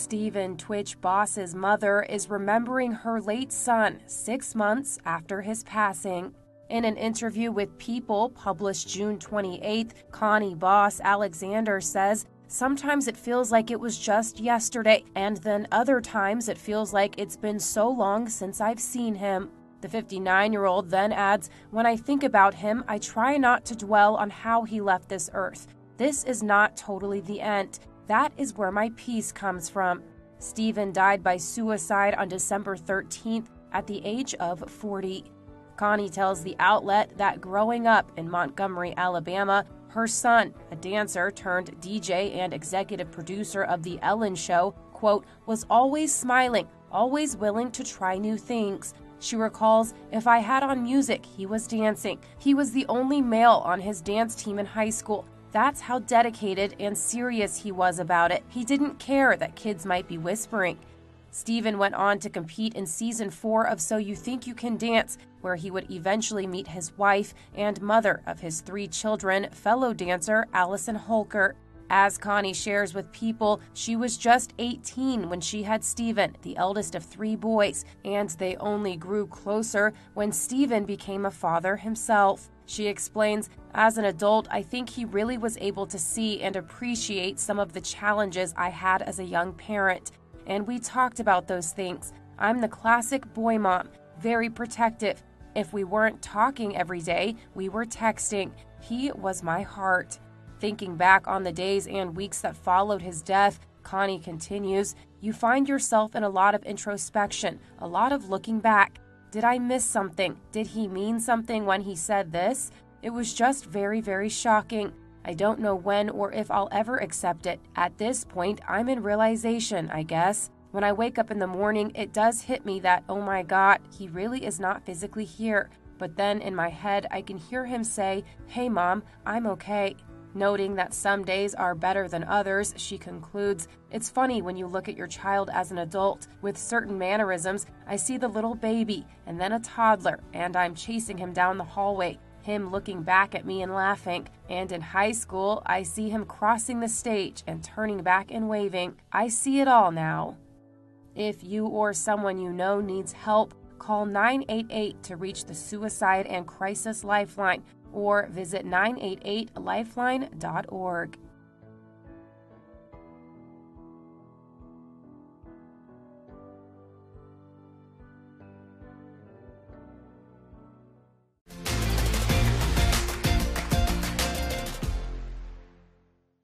Stephen Twitch Boss's mother is remembering her late son six months after his passing. In an interview with People published June 28th, Connie Boss Alexander says, Sometimes it feels like it was just yesterday, and then other times it feels like it's been so long since I've seen him. The 59 year old then adds, When I think about him, I try not to dwell on how he left this earth. This is not totally the end. That is where my peace comes from. Stephen died by suicide on December 13th at the age of 40. Connie tells the outlet that growing up in Montgomery, Alabama, her son, a dancer turned DJ and executive producer of The Ellen Show, quote, was always smiling, always willing to try new things. She recalls, if I had on music, he was dancing. He was the only male on his dance team in high school. That's how dedicated and serious he was about it. He didn't care that kids might be whispering. Stephen went on to compete in season four of So You Think You Can Dance, where he would eventually meet his wife and mother of his three children, fellow dancer Allison Holker. As Connie shares with People, she was just 18 when she had Stephen, the eldest of three boys, and they only grew closer when Stephen became a father himself. She explains, as an adult, I think he really was able to see and appreciate some of the challenges I had as a young parent. And we talked about those things. I'm the classic boy mom, very protective. If we weren't talking every day, we were texting. He was my heart. Thinking back on the days and weeks that followed his death, Connie continues, you find yourself in a lot of introspection, a lot of looking back. Did I miss something? Did he mean something when he said this? It was just very, very shocking. I don't know when or if I'll ever accept it. At this point, I'm in realization, I guess. When I wake up in the morning, it does hit me that, oh my God, he really is not physically here. But then in my head, I can hear him say, Hey, mom, I'm okay. Noting that some days are better than others, she concludes, It's funny when you look at your child as an adult. With certain mannerisms, I see the little baby and then a toddler, and I'm chasing him down the hallway, him looking back at me and laughing. And in high school, I see him crossing the stage and turning back and waving. I see it all now. If you or someone you know needs help, call 988 to reach the Suicide and Crisis Lifeline or visit 988lifeline.org.